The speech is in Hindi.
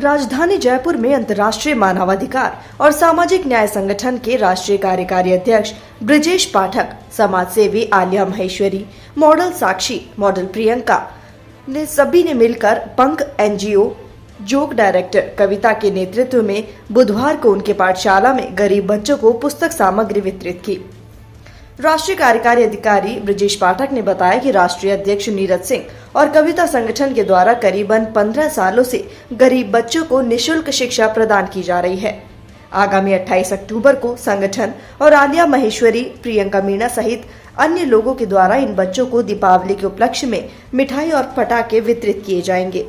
राजधानी जयपुर में अंतर्राष्ट्रीय मानवाधिकार और सामाजिक न्याय संगठन के राष्ट्रीय कार्यकारी अध्यक्ष ब्रजेश पाठक समाज सेवी आलिया महेश्वरी, मॉडल साक्षी, मॉडल प्रियंका ने सभी ने मिलकर पंख एनजीओ जोक डायरेक्टर कविता के नेतृत्व में बुधवार को उनके पाठशाला में गरीब बच्चों को पुस्तक सामग्री वितरित की। राष्ट्रीय कार्यकारी अधिकारी ब्रजेश पाठक ने बताया कि राष्ट्रीय अध्यक्ष नीरज सिंह और कविता संगठन के द्वारा करीबन 15 सालों से गरीब बच्चों को निशुल्क शिक्षा प्रदान की जा रही है। आगामी 28 अक्टूबर को संगठन और आलिया महेश्वरी, प्रियंका मीणा सहित अन्य लोगों के द्वारा इन बच्चों को दीपावली के उपलक्ष्य में मिठाई और पटाखे वितरित किए जाएँगे।